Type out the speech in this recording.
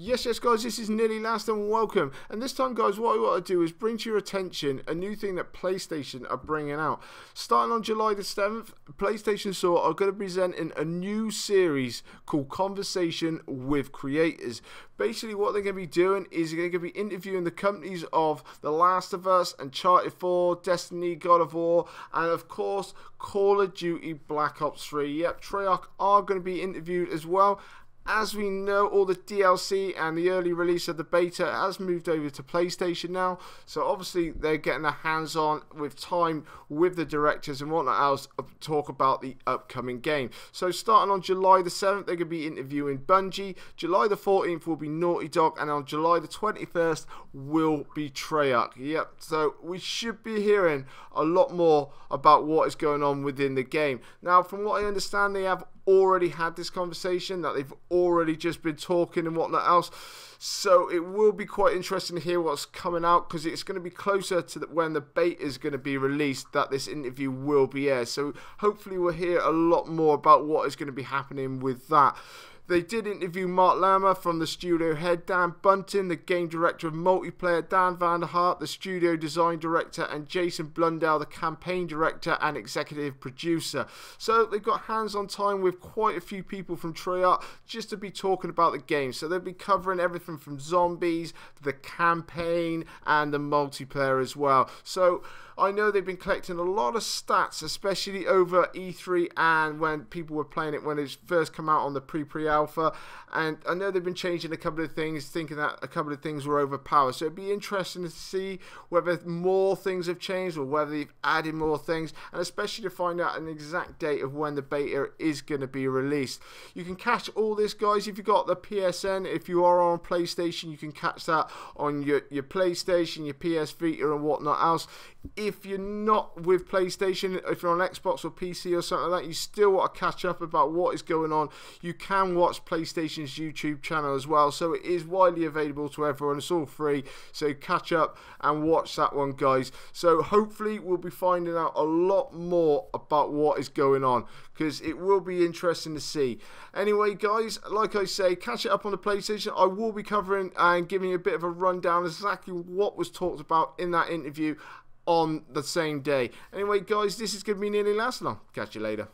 Yes, yes, guys, this is nearly last and welcome. And this time, guys, what I want to do is bring to your attention a new thing that PlayStation are bringing out. Starting on July the 7th, PlayStation Store are going to be presenting a new series called Conversation with Creators. Basically, what they're going to be doing is they're going to be interviewing the companies of The Last of Us, Uncharted 4, Destiny, God of War, and of course, Call of Duty Black Ops 3. Yep, Treyarch are going to be interviewed as well as we know, all the DLC and the early release of the beta has moved over to PlayStation now. So obviously they're getting their hands on with time with the directors and whatnot else talk about the upcoming game. So starting on July the 7th, they're going to be interviewing Bungie. July the 14th will be Naughty Dog, and on July the 21st will be Treyarch. Yep. So we should be hearing a lot more about what is going on within the game. Now, from what I understand, they have already had this conversation, that they've already just been talking and whatnot else. So it will be quite interesting to hear what's coming out because it's going to be closer to the, when the beta is going to be released that this interview will be aired. So hopefully we'll hear a lot more about what is going to be happening with that. They did interview Mark Lamia from the studio head, Dan Bunting, the game director of multiplayer, Dan Vonderhaar, the studio design director, and Jason Blundell, the campaign director and executive producer. So they've got hands on time with quite a few people from Treyarch just to be talking about the game. So they'll be covering everything from zombies, the campaign, and the multiplayer as well. So I know they've been collecting a lot of stats, especially over E3 and when people were playing it when it first came out on the pre-pre alpha. And I know they've been changing a couple of things, thinking that a couple of things were overpowered. So it'd be interesting to see whether more things have changed or whether they've added more things, and especially to find out an exact date of when the beta is going to be released. You can catch all this, guys, if you've got the PSN. If you are on PlayStation, you can catch that on your, your PlayStation, your PS Vita, and whatnot else. If you're not with PlayStation, if you're on Xbox or PC or something like that, you still want to catch up about what is going on. You can watch PlayStation's YouTube channel as well, so it is widely available to everyone. It's all free, so catch up and watch that one, guys. So hopefully, we'll be finding out a lot more about what is going on because it will be interesting to see. Anyway, guys, like I say, catch it up on the PlayStation. I will be covering and giving you a bit of a rundown exactly what was talked about in that interview on the same day. Anyway, guys, this is going to be nearly last long. Catch you later.